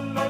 Lord.